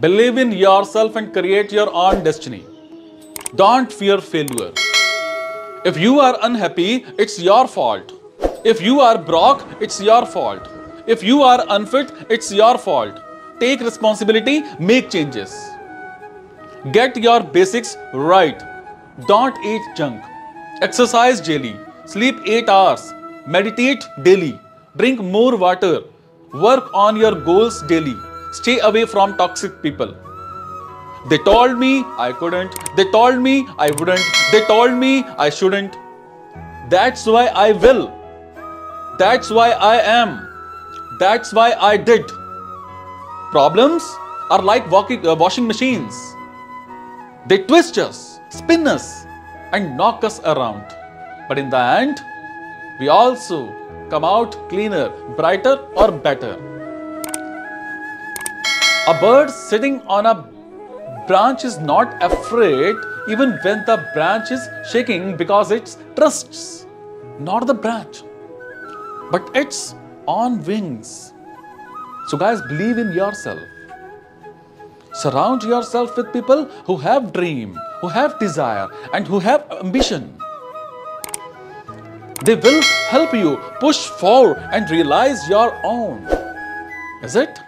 Believe in yourself and create your own destiny. Don't fear failure. If you are unhappy, it's your fault. If you are broke, it's your fault. If you are unfit, it's your fault. Take responsibility, make changes. Get your basics right. Don't eat junk. Exercise daily. Sleep 8 hours. Meditate daily. Drink more water. Work on your goals daily. Stay away from toxic people. They told me I couldn't. They told me I wouldn't. They told me I shouldn't. That's why I will. That's why I am. That's why I did. Problems are like walking, uh, washing machines. They twist us, spin us, and knock us around. But in the end, we also come out cleaner, brighter, or better. A bird sitting on a branch is not afraid even when the branch is shaking because it trusts not the branch but it's on wings. So, guys, believe in yourself. Surround yourself with people who have dream, who have desire, and who have ambition. They will help you push forward and realize your own. Is it?